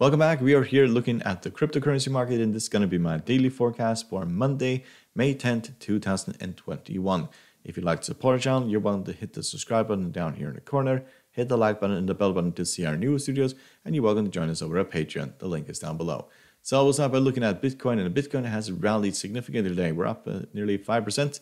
Welcome back. We are here looking at the cryptocurrency market, and this is going to be my daily forecast for Monday, May 10th, 2021. If you'd like to support our channel, you're welcome to hit the subscribe button down here in the corner, hit the like button and the bell button to see our newest videos, and you're welcome to join us over at Patreon. The link is down below. So we'll start by looking at Bitcoin, and Bitcoin has rallied significantly today. We're up uh, nearly 5%.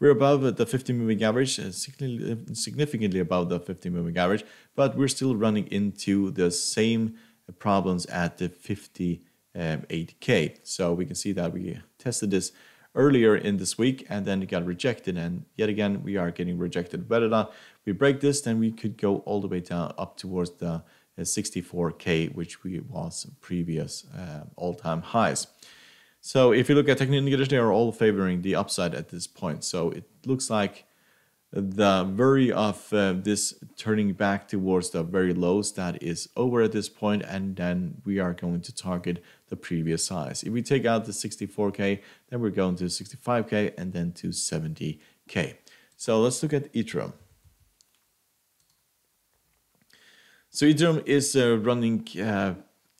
We're above the 50 moving average, uh, significantly above the 50 moving average, but we're still running into the same problems at the 58k. So we can see that we tested this earlier in this week and then it got rejected and yet again we are getting rejected. Whether or not we break this then we could go all the way down up towards the 64k which we was previous uh, all-time highs. So if you look at technical indicators they are all favoring the upside at this point. So it looks like the worry of uh, this turning back towards the very lows that is over at this point and then we are going to target the previous size if we take out the 64k then we're going to 65k and then to 70k so let's look at ethereum so ethereum is uh, running uh,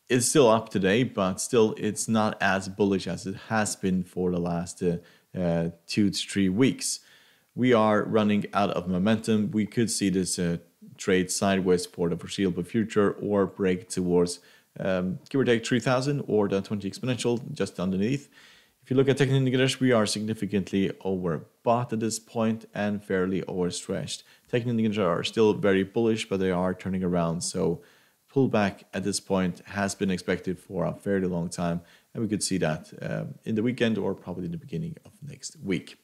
it's still up today but still it's not as bullish as it has been for the last uh, uh, two to three weeks we are running out of momentum. We could see this uh, trade sideways for the foreseeable future or break towards um, give or take 3000 or the 20 exponential just underneath. If you look at technical indicators, we are significantly overbought at this point and fairly overstretched. Technical indicators are still very bullish, but they are turning around. So pullback at this point has been expected for a fairly long time, and we could see that um, in the weekend or probably in the beginning of next week.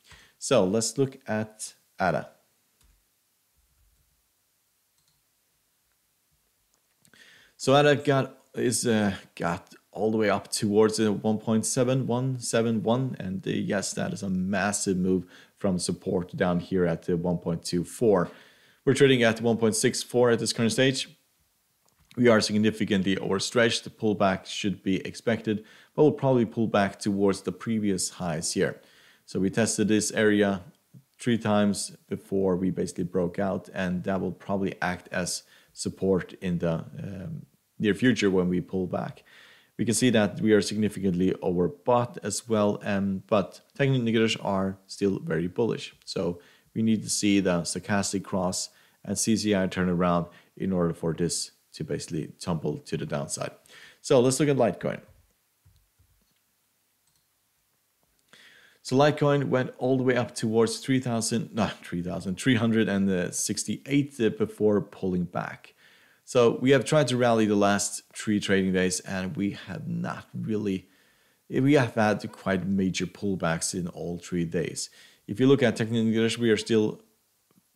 So let's look at ADA. So ADA got is uh, got all the way up towards the 1.7171 and uh, yes that is a massive move from support down here at the 1.24 we're trading at 1.64 at this current stage. We are significantly overstretched. The pullback should be expected but we'll probably pull back towards the previous highs here so we tested this area three times before we basically broke out, and that will probably act as support in the um, near future when we pull back. We can see that we are significantly overbought as well, um, but technical indicators are still very bullish. So we need to see the stochastic cross and CCI turn around in order for this to basically tumble to the downside. So let's look at Litecoin. So Litecoin went all the way up towards 3,000, no, 3,368 uh, before pulling back. So we have tried to rally the last three trading days and we have not really, we have had quite major pullbacks in all three days. If you look at technical we are still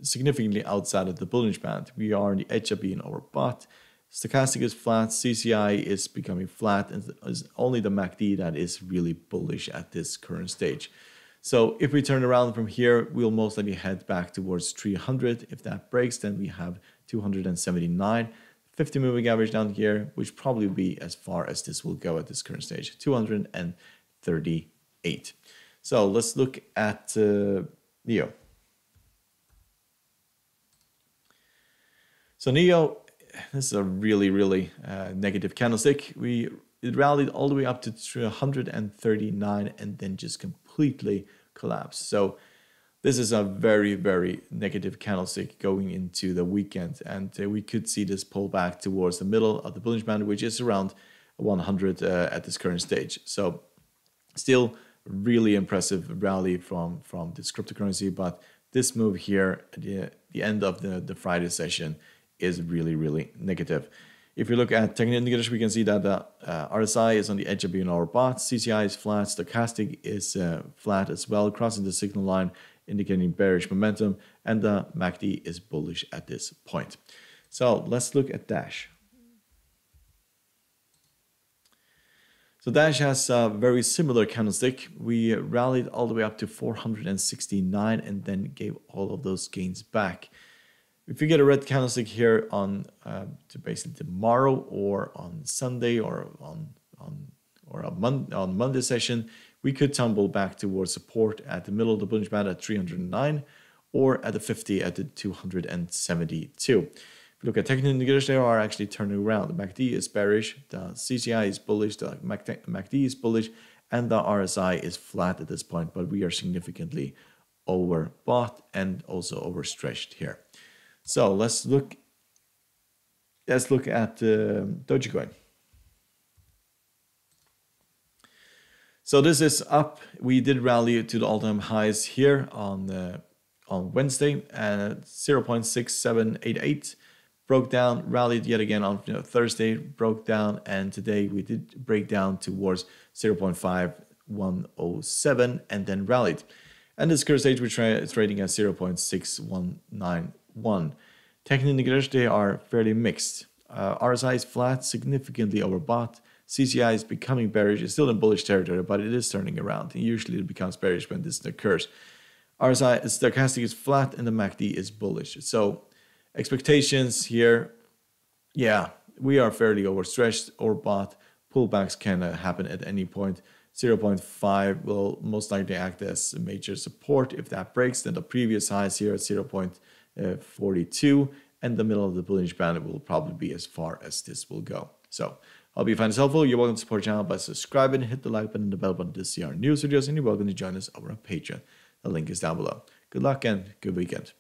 significantly outside of the Bollinger Band. We are on the edge of being overbought. Stochastic is flat, CCI is becoming flat, and it's only the MACD that is really bullish at this current stage. So if we turn around from here, we'll most likely head back towards 300. If that breaks, then we have 279. 50 moving average down here, which probably be as far as this will go at this current stage, 238. So let's look at uh, NEO. So NEO this is a really, really uh, negative candlestick. We it rallied all the way up to 139 and then just completely collapsed. So this is a very, very negative candlestick going into the weekend. And uh, we could see this pull back towards the middle of the Bollinger Band, which is around 100 uh, at this current stage. So still really impressive rally from, from this cryptocurrency. But this move here at the, the end of the, the Friday session is really, really negative. If you look at technical indicators, we can see that the uh, RSI is on the edge of being overbought, CCI is flat, stochastic is uh, flat as well, crossing the signal line, indicating bearish momentum, and the MACD is bullish at this point. So let's look at Dash. So Dash has a very similar candlestick. We rallied all the way up to 469 and then gave all of those gains back. If you get a red candlestick here on uh, to basically tomorrow or on Sunday or on on or a mon- on Monday session, we could tumble back towards support at the middle of the Bollinger Band at 309 or at the 50 at the 272. If you look at technical indicators, they are actually turning around. The MACD is bearish, the CCI is bullish, the MACD is bullish, and the RSI is flat at this point, but we are significantly overbought and also overstretched here. So let's look. Let's look at uh, Dogecoin. So this is up. We did rally to the all-time highs here on uh, on Wednesday at 0.6788 broke down, rallied yet again on you know, Thursday, broke down, and today we did break down towards 0.5107 and then rallied. And this current stage we're tra trading at 0.6191. Technical indicators they are fairly mixed. Uh, RSI is flat, significantly overbought. CCI is becoming bearish. It's still in bullish territory, but it is turning around. usually it becomes bearish when this occurs. RSI is stochastic is flat and the MACD is bullish. So expectations here, yeah, we are fairly overstretched or bought. Pullbacks can uh, happen at any point. 0.5 will most likely act as a major support. If that breaks, then the previous highs here at 0.42 and the middle of the Bollinger band will probably be as far as this will go. So I hope you find this helpful. You're welcome to support the channel by subscribing, hit the like button and the bell button to see our news videos, and you're welcome to join us over on Patreon. The link is down below. Good luck and good weekend.